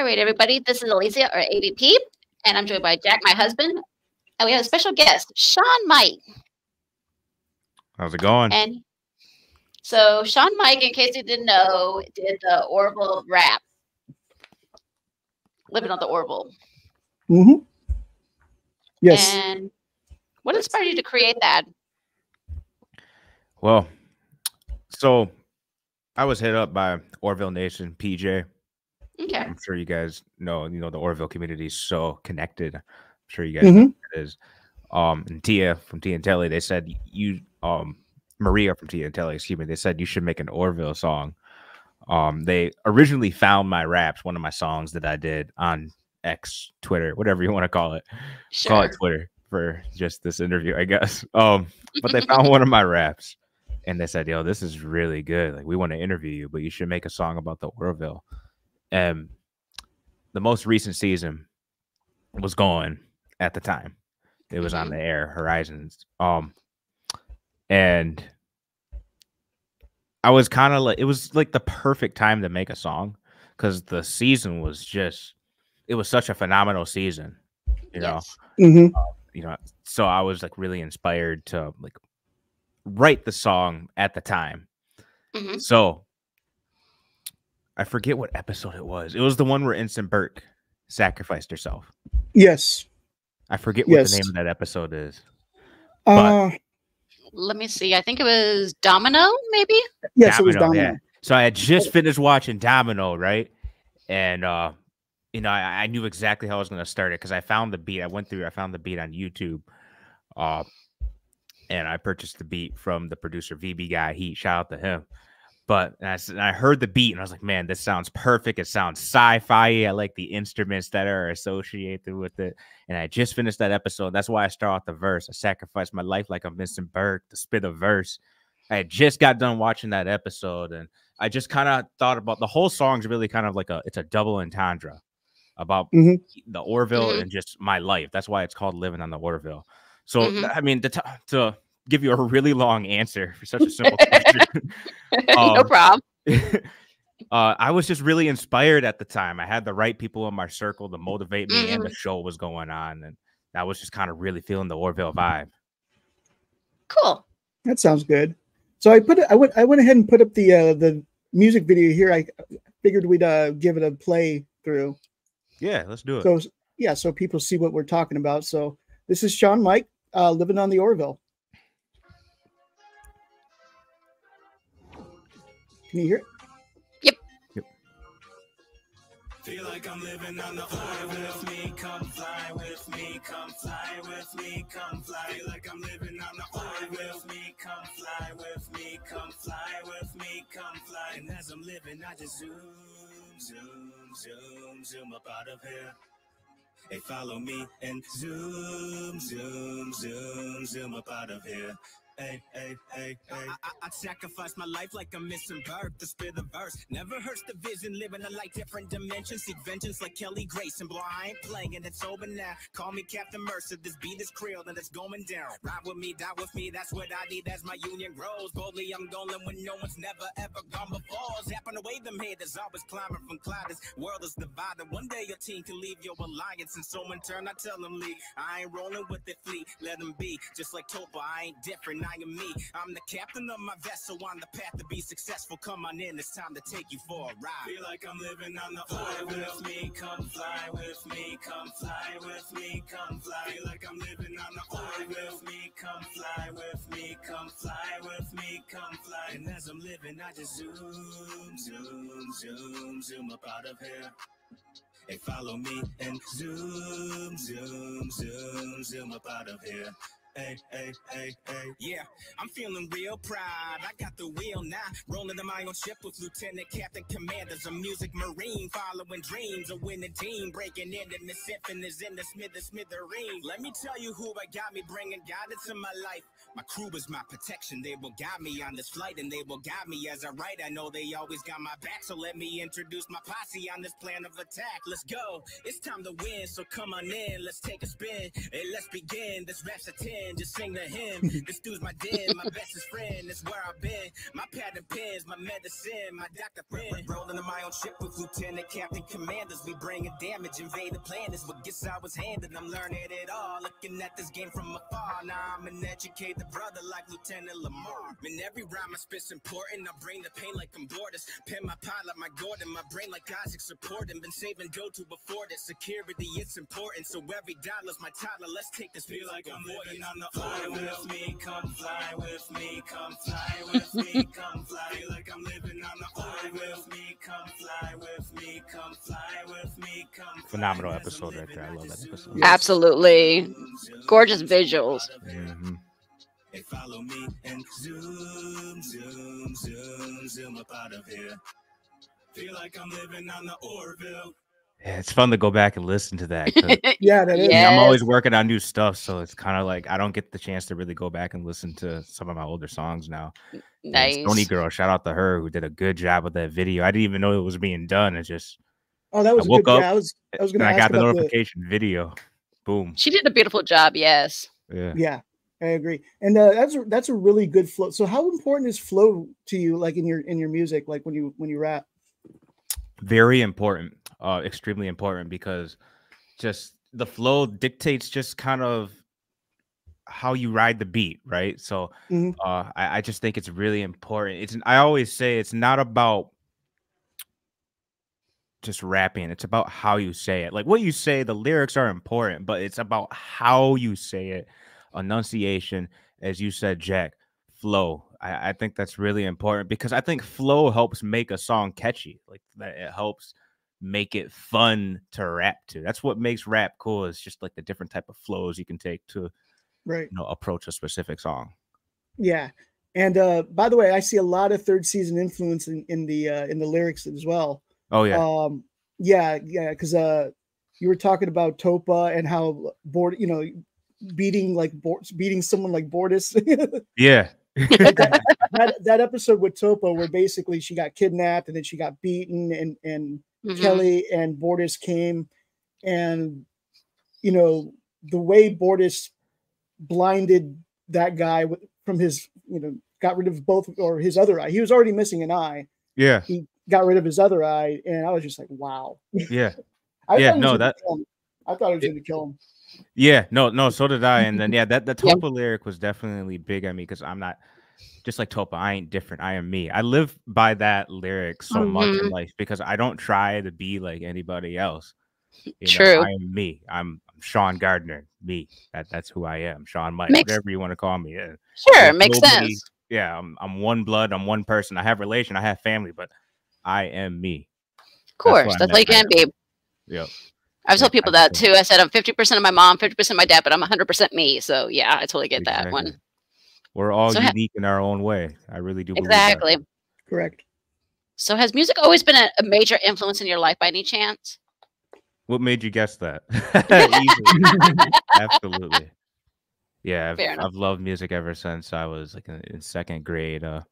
All right, everybody. This is Alicia or ABP, and I'm joined by Jack, my husband, and we have a special guest, Sean Mic. How's it going? And so Sean Mic, in case you didn't know, did the Orville rap, living on the Orville. Mm-hmm. Yes. And what inspired you to create that? Well, so I was hit up by Orville Nation, PJ. Okay. I'm sure you guys know, you know, the Orville community is so connected. I'm sure you guys Mhm. know what it is. Um, and Tia from Tia and Telly, they said you, um, Maria from Tia and Telly, excuse me, they said you should make an Orville song. Um, they originally found my raps, one of my songs that I did on X, Twitter, whatever you want to call it. Call it Twitter for just this interview, I guess. Um, but they found one of my raps and they said, Yo, this is really good. Like, we want to interview you, but you should make a song about the Orville. And the most recent season was going at the time. It was on Mhm. the air, Horizons. Um, and I was kind of like, it was like the perfect time to make a song because the season was just, it was such a phenomenal season, you know Yes. Mm-hmm. you know so i was like really inspired to like write the song at the time Mhm. so i forget what episode it was it was the one where Ensign Burke sacrificed herself Yes. i forget what Yes. the name of that episode is Uh, Let me see. I think it was Domino, maybe. yes, it was Domino, Domino. yeah. so i had just finished watching domino right and uh you know i, I knew exactly how i was going to start it because i found the beat i went through i found the beat on youtube uh and i purchased the beat from the producer vb guy he shout out to him but and I, s- and I heard the beat and i was like man this sounds perfect it sounds sci-fi i like the instruments that are associated with it and i just finished that episode that's why i start off the verse i sacrificed my life like i'm Ensign Burke to spit a verse i had just got done watching that episode and I just kind of thought about the whole song's really kind of like a it's a double entendre about Mhm. the Orville Mhm. and just my life. That's why it's called living on the Orville. So Mhm. I mean, to, t- to give you a really long answer for such a simple question, no Um, problem. uh, I was just really inspired at the time. I had the right people in my circle to motivate me, and the Mhm. show was going on, and I was just kind of really feeling the Orville vibe. Cool. That sounds good. So I put it. I went. I went ahead and put up the uh, the music video here. I figured we'd uh, give it a play through. Yeah, let's do it. So yeah, so people see what we're talking about. So this is Sean Mic, uh, living on the Orville. Can you hear it? Yep. Yep. Feel like I'm living on the fly with me, come fly with me, come fly with me, come fly. Feel like I'm living on the fly with me, come fly with me, come fly with me, come fly. And as I'm living, I just zoom, zoom, zoom, zoom up out of here. Hey, follow me and zoom, zoom, zoom, zoom up out of here. Hey, hey, hey, hey. I, I, I'd sacrifice my life like I'm missing birth to spit the verse. Never hurts the vision, living a life different dimensions. Seek vengeance like Kelly Grayson. Boy, I ain't playing, it's over now. Call me Captain Mercer. This beat is creole and it's going down. Ride with me, die with me. That's what I need as my union grows. Boldly, I'm going when no one's never ever gone before. Zapping away them haters, always climbing from clouders. World is divided. One day your team can leave your alliance, and so in turn I tell them leave. I ain't rolling with the fleet. Let them be. Just like Topa, I ain't different. Me. I'm the captain of my vessel on the path to be successful. Come on in, it's time to take you for a ride. Feel like I'm living on the fly with me. Come fly with me. Come fly with me. Come fly. Feel like I'm living on the fly with me. Come fly with me. Come fly with me. Come fly. And as I'm living, I just zoom, zoom, zoom, zoom up out of here. Hey, follow me and zoom, zoom, zoom, zoom up out of here. Hey, hey, hey, hey. Yeah, I'm feeling real proud. I got the wheel now. Rolling in my own ship with Lieutenant Captain Commanders, a music marine, following dreams, a winning team, breaking into the symphonies in the smith, the smithereen. Let me tell you who I got me bringing God into my life. My crew is my protection. They will guide me on this flight and they will guide me as I write. I know they always got my back, so let me introduce my posse on this plan of attack. Let's go. It's time to win, so come on in. Let's take a spin. Hey, let's begin. This rap's a 10. just sing the hymn. this dude's my den, my bestest friend, that's where I've been. My pad and pens, my medicine, my doctor friend. Rolling in my own ship with lieutenant, captain, commanders. We bringing damage, invade the planets. What gets I was handed, I'm learning it all. Looking at this game from afar. Now I'm an educated brother like Lieutenant Lamar. In every rhyme I spit's important. I bring the pain like I'm Bortus. Pen my pilot, my Gordon, my brain like Isaac supporting. Been saving go to before this. Security, it's important. So every dollar's my Tyler. Let's take this feel like I'm living on the fly with me. Come fly with me. Come fly with me. Come fly. Feel like I'm living on the fly with me. Come fly with me. Come fly with me. Come fly Phenomenal episode right there. I love that episode. zoom, Absolutely. zoom, zoom, Gorgeous zoom, visuals. out of here. Mhm. Hey, follow me and zoom, zoom, zoom, zoom up out of here. Feel like I'm living on the Orville. Yeah, it's fun to go back and listen to that. Yeah, that is. Yeah. I'm always working on new stuff, so it's kind of like I don't get the chance to really go back and listen to some of my older songs now. And Nice. Stony Girl, shout out to her who did a good job with that video. I didn't even know it was being done. It just Oh, that was a woke good. up Yeah, I was. I was going and to I got the about the. notification video. Boom. She did a beautiful job. Yes. Yeah. Yeah, I agree. And uh, that's a, that's a really good flow. So, how important is flow to you, like in your in your music, like when you when you rap? very important uh extremely important because just the flow dictates just kind of how you ride the beat right so Mhm. uh I, I just think it's really important it's i always say it's not about just rapping it's about how you say it like what you say the lyrics are important but it's about how you say it enunciation as you said jack flow I, I think that's really important because i think flow helps make a song catchy like that it helps make it fun to rap to that's what makes rap cool is just like the different type of flows you can take to Right. you know approach a specific song Yeah. And uh, by the way, I see a lot of third season influence in, in the uh, in the lyrics as well. oh yeah Um, yeah, yeah, because uh, you were talking about Topa and how board, you know, beating like Bor- beating someone like Bortus. yeah that that episode with Topa, where basically she got kidnapped and then she got beaten, and and Mhm. Kelly and Bortus came, and you know the way Bortus blinded that guy from his, you know, got rid of both or his other eye. He was already missing an eye. yeah He got rid of his other eye, and I was just like, wow. yeah I Yeah, thought he no, that- I thought he was going to kill him. Yeah, no, no, so did I. And then yeah, that the. Topa lyric was definitely big on me because I'm not just like Topa, I ain't different. I am me. I live by that lyric so much in Mhm. life because I don't try to be like anybody else. You know, True. I am me. I'm, I'm Sean Gardner, me. That that's who I am. Sean Mic, Makes- whatever you want to call me. Yeah. Sure. Makes nobody- sense. Yeah, I'm I'm one blood, I'm one person. I have relation, I have family, but I am me. Of course. what I That's like can be. Yep. I've told Yeah, people that too. I said I'm 50% of my mom, 50% of my dad, but I'm 100% me. So yeah, I totally get that one. We're all So ha- unique in our own way. I really do believe that. Exactly. Correct. So has music always been a, a major influence in your life by any chance? What made you guess that? Absolutely. Yeah, I've, I've loved music ever since I was like in, in second grade. Uh,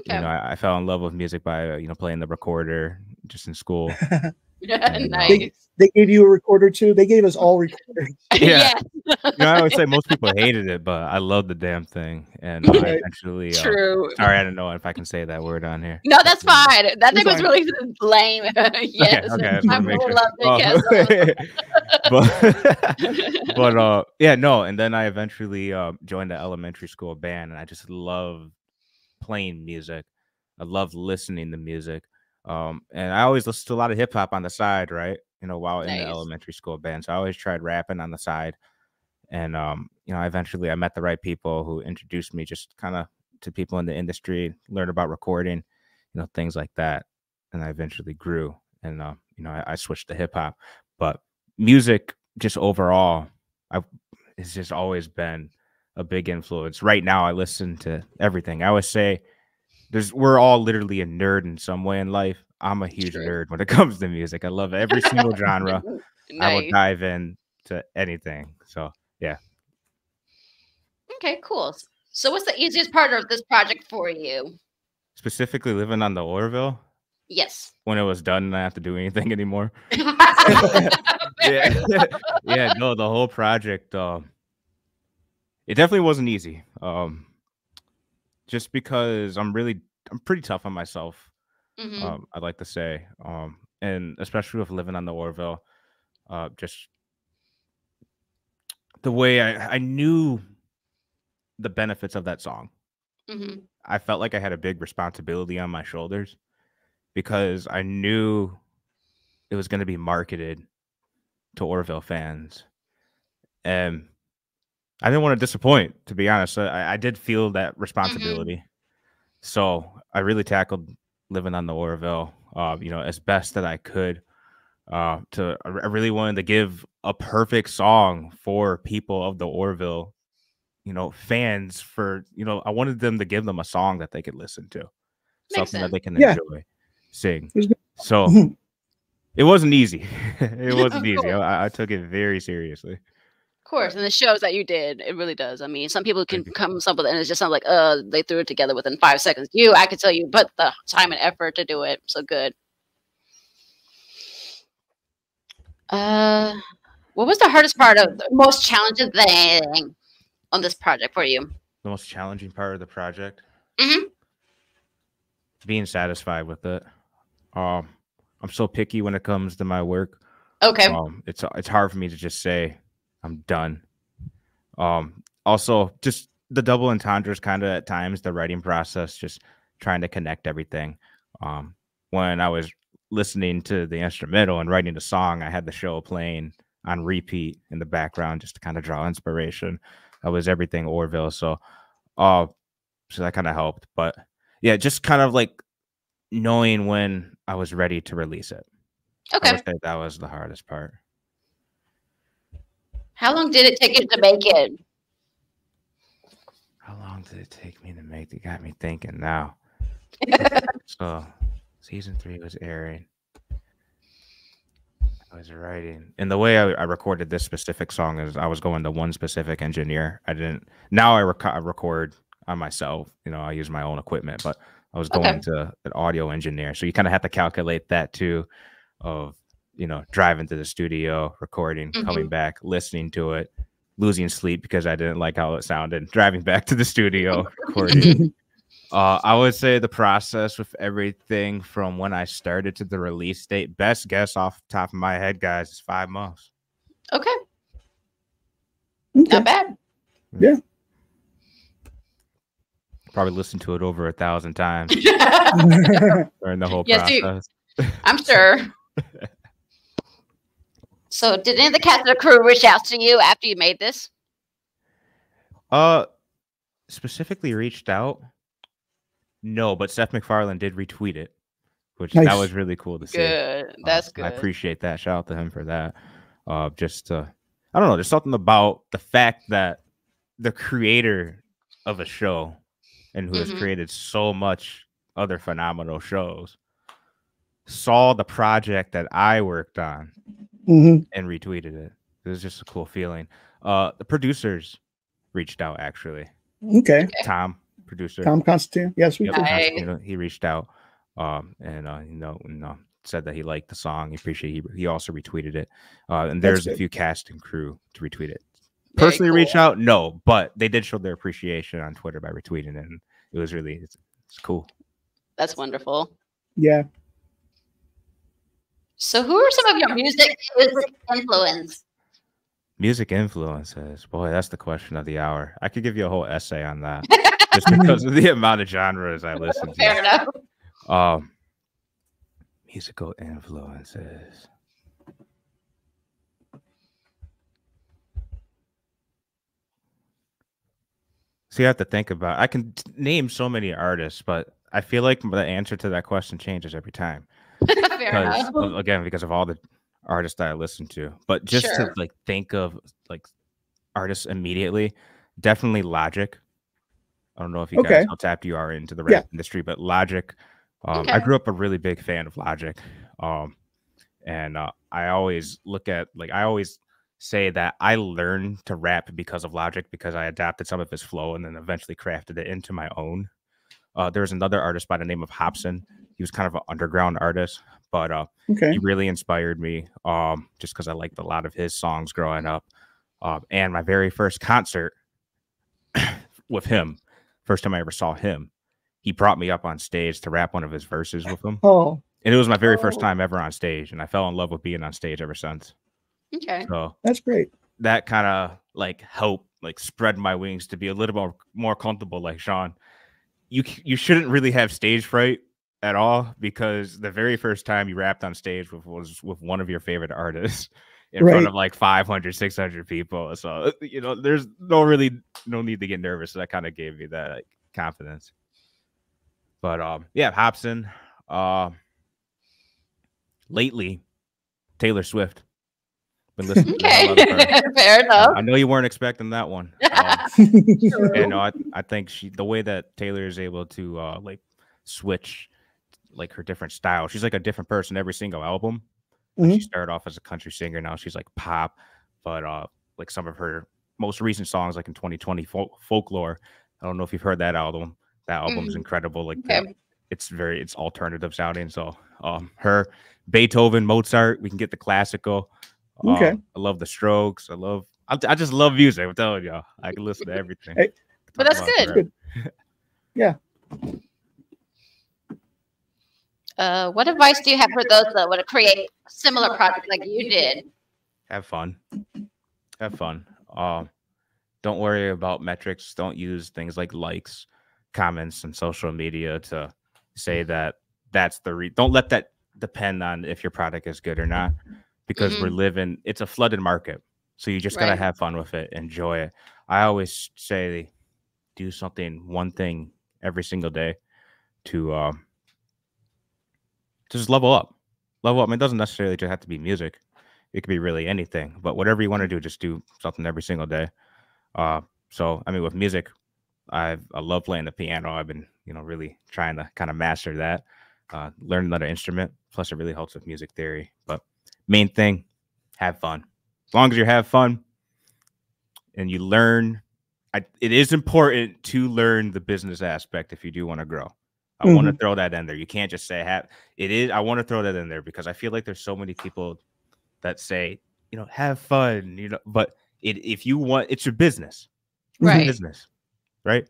Okay. you know, I, I fell in love with music by uh, you know playing the recorder just in school. and, nice. They, they gave you a recorder too. They gave us all recorders. Yeah. yeah. You know, I always say most people hated it, but I loved the damn thing. And I Right. eventually, uh, True. sorry, I don't know if I can say that word on here. No, that's fine. That thing was really lame. yes. okay, I just I really sure. loved it. Oh, but but uh yeah no and then i eventually uh, joined the elementary school band and i just love playing music i love listening to music um and i always listened to a lot of hip-hop on the side right you know while in the elementary school band so i always tried rapping on the side and um you know eventually i met the right people who introduced me just kind of to people in the industry learned about recording you know things like that and i eventually grew and uh, you know I, I switched to hip-hop but music just overall i it's just always been a big influence. Right now i listen to everything. I always say there's we're all literally a nerd in some way in life i'm a huge nerd when it comes to music i love every single genre i will dive in to anything so yeah. Okay, cool. So what's the easiest part of this project for you? specifically living on the orville Yes. when it was done and i have to do anything anymore yeah yeah no the whole project um it definitely wasn't easy. Um, just because I'm really I'm pretty tough on myself. Mhm. Um, I'd like to say, um, and especially with living on the Orville, uh, just the way I I knew the benefits of that song. Mhm. I felt like I had a big responsibility on my shoulders because I knew it was going to be marketed to Orville fans. And I didn't want to disappoint, to be honest. I, I did feel that responsibility. So I really tackled living on the Orville, uh, you know, as best that I could. Uh, to I I really wanted to give a perfect song for people of the Orville, you know, fans. For you know, I wanted them to give them a song that they could listen to, Makes something that they can Yeah. enjoy, sing. It was good. So it wasn't easy. it wasn't easy. I, I took it very seriously. Of course, and the shows that you did, it really does. I mean, some people can come up with it and it just sounds like, uh, they threw it together within five seconds. You, I could tell you, put the time and effort to do it. So good. Uh, what was the hardest part of the most challenging thing on this project for you? The most challenging part of the project, Mhm. being satisfied with it. Um, I'm so picky when it comes to my work. Okay. Um, it's it's hard for me to just say I'm done. Um, also just the double entendres kind of at times the writing process, just trying to connect everything. Um, when I was listening to the instrumental and writing the song, I had the show playing on repeat in the background just to kind of draw inspiration. That was everything Orville. So, uh, so that kind of helped. But yeah, just kind of like knowing when I was ready to release it. Okay. that was the hardest part. How long did it take you to make it? How long did it take me to make it? Got me thinking now. so, season three was airing. I was writing, and the way I, I recorded this specific song is I was going to one specific engineer. I didn't. Now I, rec- I record on myself. You know, I use my own equipment, but I was Okay. going to an audio engineer. So you kind of have to calculate that too, of you know driving to the studio, recording, coming back, listening to it, losing sleep because I didn't like how it sounded, driving back to the studio, recording. Uh, I would say the process with everything from when I started to the release date, best guess off the top of my head, guys, is five months. Okay. Okay. Not bad. Yeah. Probably listened to it over a thousand times during the whole Yes, you- process. I'm sure. so, did any of the cast of the crew reach out to you after you made this? Uh, specifically reached out. No, but Seth MacFarlane did retweet it, which that was really cool to see. Good. Uh, That's I appreciate that. Shout out to him for that. Uh, just uh, I don't know, there's something about the fact that the creator of a show and who Mhm. has created so much other phenomenal shows saw the project that I worked on Mhm. and retweeted it. It was just a cool feeling. Uh, the producers reached out actually. Okay. Tom, producer. Tom Costantino. Yes, we Yep, did. Constantine, he reached out um and uh you know and, uh, said that he liked the song he appreciate he, he also retweeted it uh and there's a few cast and crew to retweet it Very personally reach out no but they did show their appreciation on twitter by retweeting it and it was really it's, it's cool That's wonderful. Yeah. So, who are some of your music music influence? music influences boy that's the question of the hour i could give you a whole essay on that just because of the amount of genres i listen to Fair enough. Um, musical influences. So you have to think about. I can name so many artists, but I feel like the answer to that question changes every time. Fair Because enough. again, because of all the artists that I listen to. But just Sure. to like think of like artists immediately, definitely Logic. I don't know if you Okay. guys how tapped you are into the rap Yeah. industry, but Logic. Um, I grew up a really big fan of Logic, um, and uh, I always look at like I always say that I learned to rap because of Logic because I adapted some of his flow and then eventually crafted it into my own. Uh, there's another artist by the name of Hopsin. He was kind of an underground artist, but uh, Okay. he really inspired me um just because i liked a lot of his songs growing up um and my very first concert with him. First time I ever saw him, he brought me up on stage to rap one of his verses with him, Oh, and it was my very first Oh. time ever on stage, and I fell in love with being on stage ever since. Okay. So that's great. that kind of like helped like spread my wings to be a little more more comfortable like Sean. You you shouldn't really have stage fright at all because the very first time you rapped on stage with, was with one of your favorite artists in front of like 500 600 people. So you know there's no really no need to get nervous. So that kind of gave me that like, confidence. But um yeah Hopsin uh lately taylor swift. Been listening to the hell Okay. Fair Uh, enough. I know you weren't expecting that one. Um, and no, I, I think she the way that Taylor is able to uh like switch like her different style. She's like a different person every single album. Like, She Mhm. started off as a country singer, now she's like pop, but uh like some of her most recent songs like in 2020 folk, folklore. I don't know if you've heard that album. That album is Mhm. incredible. Like Okay. the- it's very it's alternative sounding. So um her Beethoven, Mozart, we can get the classical. Okay. Um, I love the Strokes. I love. I, I just love music. I'm telling y'all, I can listen to everything. Hey, But that's about good. forever. Uh, what advice do you have for those that want to create similar projects like you did? Have fun. Have fun. Um, don't worry about metrics. Don't use things like likes, comments, and social media to say that that's the re. Don't let that depend on if your product is good or not, because we're living. It's a flooded market, so you just gotta have fun with it, enjoy it. I always say, do something, one thing every single day, to um, just level up. Level up. I mean, it doesn't necessarily just have to be music. It could be really anything but whatever you want to do just do something every single day. Uh so i mean with music i i love playing the piano. I've been you know really trying to kind of master that uh learn another instrument. Plus it really helps with music theory. But main thing have fun. As long as you have fun and you learn I, it is important to learn the business aspect if you do want to grow i want to throw that in there you can't just say have it is i want to throw that in there because i feel like there's so many people that say, you know, have fun, you know, but it if you want it's your business. It's your Right. business. Right?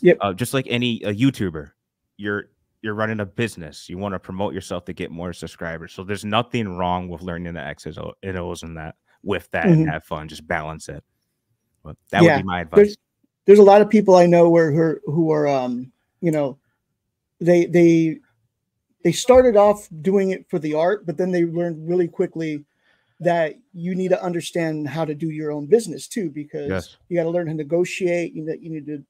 Yep. Uh, just like any a YouTuber, you're you're running a business. You want to promote yourself to get more subscribers. So there's nothing wrong with learning the X's and O's and that with that and Mhm. have fun. Just balance it. But that Yeah, would be my advice. there's a lot of people I know where who are, who are um you know they they they started off doing it for the art, but then they learned really quickly that you need to understand how to do your own business too, because Yes. you got to learn how to negotiate. You know, you need to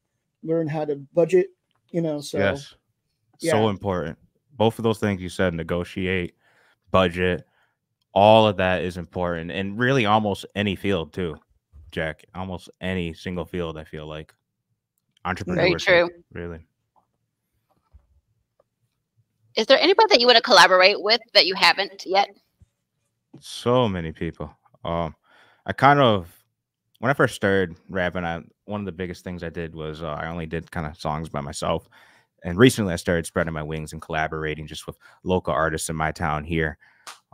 learn how to budget. You know, so yes. So important. Both of those things you said, negotiate, budget, all of that is important. And really almost any field too, Jack. Almost any single field, I feel like. Entrepreneurship. Very true. Really. Is there anybody that you want to collaborate with that you haven't yet? So many people. Um, I kind of when I first started rapping, I one of the biggest things I did was uh, I only did kind of songs by myself. And recently I started spreading my wings and collaborating just with local artists in my town here.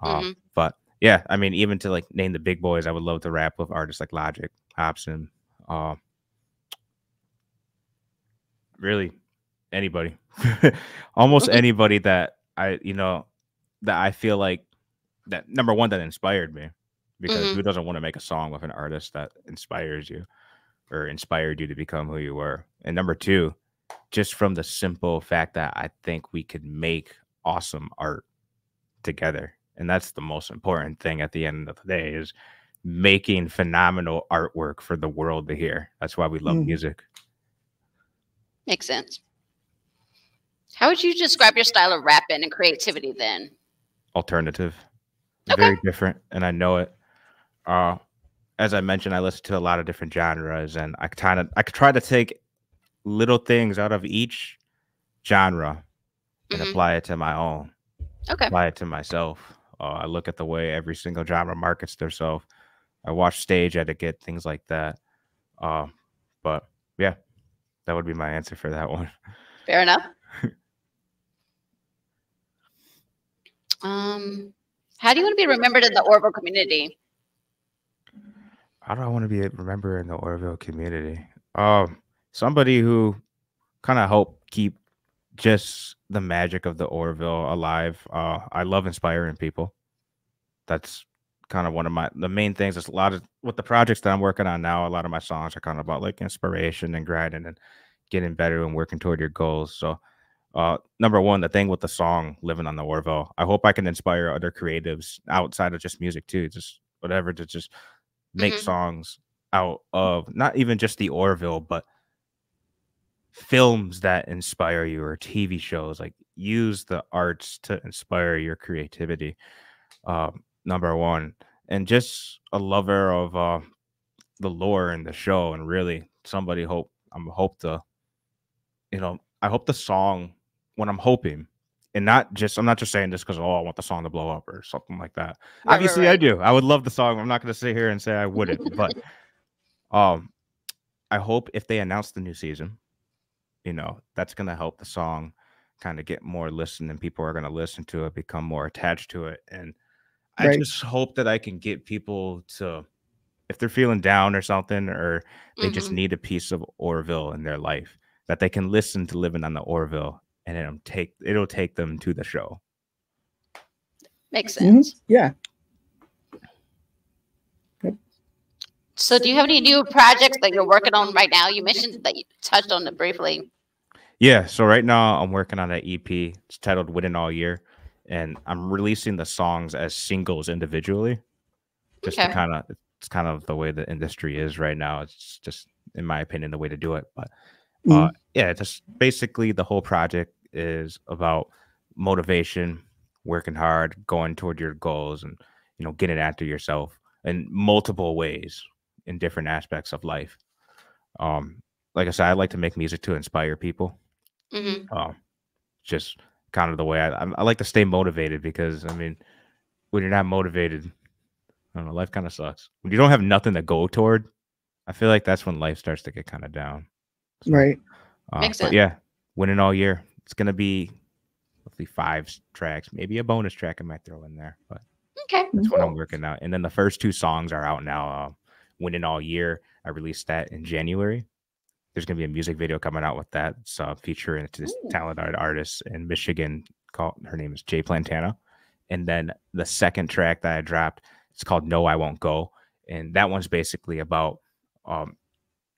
Um, Mhm. But yeah, I mean, even to like name the big boys, I would love to rap with artists like Logic, Hopsin, uh, really anybody, almost Mhm. anybody that I, you know, that I feel like that number one that inspired me because Mhm. who doesn't want to make a song with an artist that inspires you or inspired you to become who you were and number two just from the simple fact that i think we could make awesome art together and that's the most important thing at the end of the day is making phenomenal artwork for the world to hear that's why we love Mhm. music Makes sense. How would you describe your style of rapping and creativity then? alternative Okay. very different and i know it uh as i mentioned i listen to a lot of different genres and i kind of i try to take little things out of each genre and Mhm. apply it to my own Okay. apply it to myself uh, i look at the way every single genre markets themselves i watch stage etiquette things like that uh, but yeah that would be my answer for that one Fair enough. Um, how do you want to be remembered in the Orville community? how do i want to be remembered in the orville community Um, somebody who kind of help keep just the magic of the Orville alive. Uh, I love inspiring people. That's kind of one of my the main things. Is a lot of with the projects that I'm working on now. A lot of my songs are kind of about like inspiration and grinding and getting better and working toward your goals. So, uh, number one, the thing with the song "Living on the Orville," I hope I can inspire other creatives outside of just music too, just whatever to just make Mhm. songs out of not even just the Orville, but films that inspire you or TV shows. Like use the arts to inspire your creativity. Um, number one, and just a lover of uh, the lore and the show, and really somebody hope I'm hope to, you know, I hope the song when I'm hoping. And not just, I'm not just saying this because, oh, I want the song to blow up or something like that. Right, right, Obviously, I do. I would love the song. I'm not going to sit here and say I wouldn't, but um, I hope if they announce the new season, you know, that's going to help the song kind of get more listened and people are going to listen to it, become more attached to it. And I just hope that I can get people to, if they're feeling down or something, or they just Mhm. need a piece of Orville in their life, that they can listen to Living on the Orville and it'll take it'll take them to the show. Makes Mhm. sense. Yeah. So, do you have any new projects that you're working on right now? You mentioned that you touched on it briefly. Yeah, so right now I'm working on an EP. It's titled Winning All Year, and I'm releasing the songs as singles individually. Just to kind of it's kind of the way the industry is right now. It's just in my opinion the way to do it. But uh yeah, it's just basically the whole project is about motivation, working hard, going toward your goals and you know, getting after yourself in multiple ways in different aspects of life. Um like I said, I like to make music to inspire people Mm-hmm. um, just kind of the way I, I I like to stay motivated because I mean, when you're not motivated, I don't know, life kind of sucks. When you don't have nothing to go toward, I feel like that's when life starts to get kind of down. So, Right. uh, Makes but sense. yeah, winning all year. It's gonna be hopefully five tracks, maybe a bonus track I might throw in there, but Okay. that's what I'm working out. And then the first two songs are out now. Uh, winning all year. I released that in January. There's gonna be a music video coming out with that. It's uh, featuring this Ooh. talented artist in Michigan. Called her name is Jay Plantana. And then the second track that I dropped, it's called No I Won't Go, and that one's basically about um,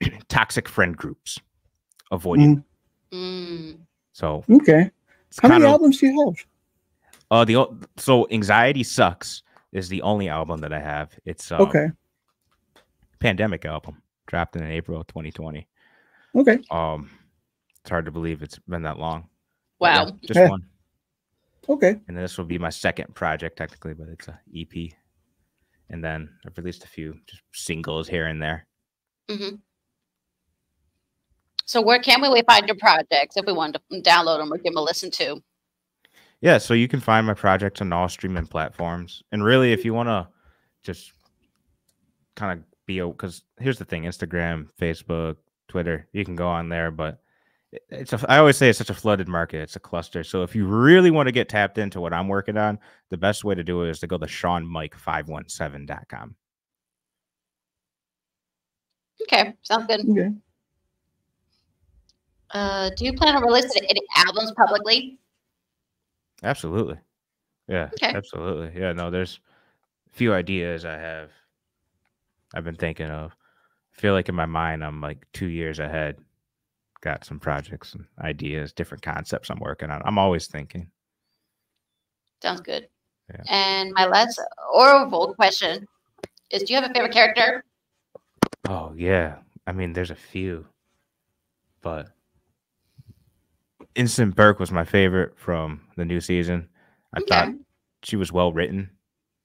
toxic friend groups avoiding. Mm. So okay. How many of albums do you have? uh the so anxiety sucks is the only album that I have. It's uh, Okay. pandemic album dropped in April of 2020. Okay. Um, it's hard to believe it's been that long. But yeah, Wow. just Yeah. one. Okay. And this will be my second project technically, but it's a EP. And then I've released a few just singles here and there. hmm So, where can we find your projects if we want to download them or give them a listen to? Yeah, so you can find my projects on all streaming platforms. And really, if you want to just kind of be, because here's the thing Instagram, Facebook, Twitter, you can go on there, but it's a, I always say it's such a flooded market. It's a cluster. So if you really want to get tapped into what I'm working on, the best way to do it is to go to SeanMic517.com. Okay, sounds good. Okay. Uh, do you plan on releasing any albums publicly? Absolutely. Yeah, Okay. absolutely. Yeah, no, there's a few ideas I have I've been thinking of. I feel like in my mind I'm like 2 years ahead. Got some projects and ideas, different concepts I'm working on. I'm always thinking. Sounds good. Yeah. And my last Orville question is: Do you have a favorite character? Oh, yeah. I mean, there's a few. But Ensign Burke was my favorite from the new season. I thought she was well written.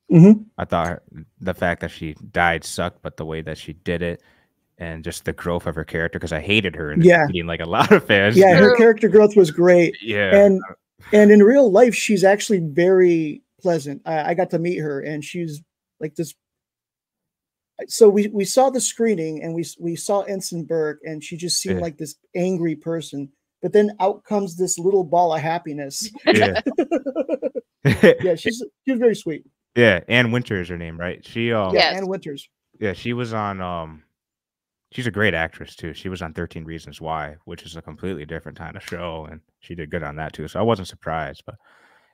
hmm I thought her, the fact that she died sucked, but the way that she did it and just the growth of her character, because I hated her in Yeah. being like a lot of fans. Yeah, her character growth was great, yeah. and and in real life, she's actually very pleasant. I, I got to meet her, and she's like this. So we we saw the screening, and we we saw Ensign Burke, and she just seemed Yeah. like this angry person. But then out comes this little ball of happiness. yeah. yeah, she's she's very sweet. yeah. Anne Winter is her name, right? She um Yeah, Yes. Anne Winters. yeah, she was on um she's a great actress too. She was on 13 Reasons Why, which is a completely different kind of show, and she did good on that too. So I wasn't surprised. But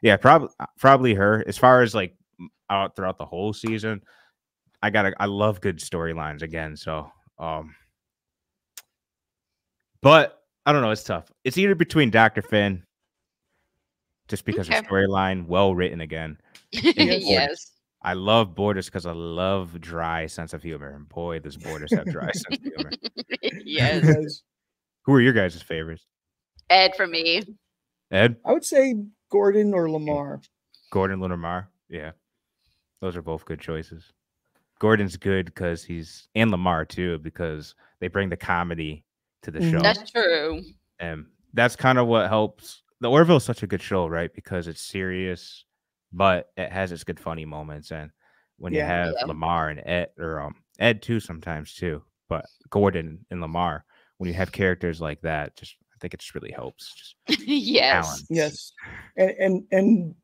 yeah, probably probably her. As far as like out throughout the whole season, I gotta I love good storylines again. So um but I don't know, it's tough. It's either between Dr. Finn, just because Okay. of storyline, well written again. yes. I love Bortus because I love dry sense of humor. And boy, does Bortus have dry sense of humor. yes. Who are your guys' favorites? Ed for me. Ed, I would say Gordon or Lamar. Gordon, Lamar. Yeah, those are both good choices. Gordon's good because he's and Lamar too because they bring the comedy to the Mhm. show, That's true. and that's kind of what helps. The Orville is such a good show, right? Because it's serious, but it has its good funny moments. And when you have Yeah. Lamar and Ed, or um, Ed too, sometimes too, but Gordon and Lamar, when you have characters like that, just I think it just really helps. Just yes. talent. Yes, and and and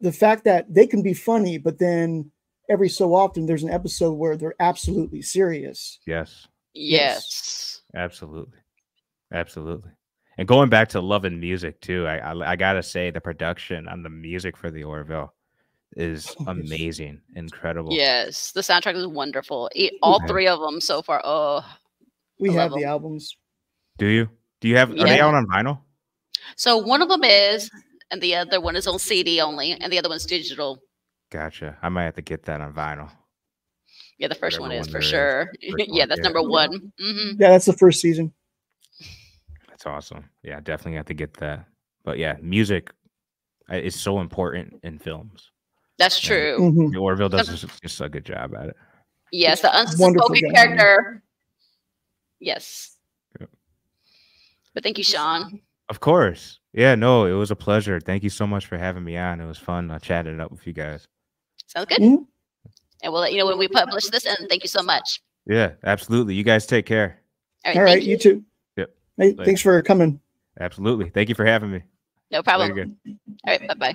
the fact that they can be funny, but then every so often there's an episode where they're absolutely serious. Yes. Yes. Absolutely, absolutely. And going back to love and music too, I, I I gotta say the production on the music for the Orville is yes. amazing, incredible. Yes. The soundtrack is wonderful. All Yeah. three of them so far. Oh. We I have love the 'em. albums. Do you? Do you have? Are they out on vinyl? So one of them is, and the other one is on CD only, and the other one's digital. Gotcha. I might have to get that on vinyl. Yeah, the first Whatever one is one for sure. First yeah, one, that's yeah. number one. hmm Yeah, that's the first season. That's awesome. Yeah, definitely have to get that. But yeah, music uh, is so important in films. That's Yeah. true. Mhm. The Orville does just, just a good job at it. Yes, the unspoken character. Yes. Yep. But thank you, Sean. Of course. Yeah, no, it was a pleasure. Thank you so much for having me on. It was fun uh, chatting it up with you guys. Sounds good. Mhm. And we'll let you know when we publish this. And thank you so much. Yeah, absolutely. You guys take care. All right. All thank right, you too. Yep. Hey, Later. thanks for coming. Absolutely. Thank you for having me. No problem. All right. Bye bye.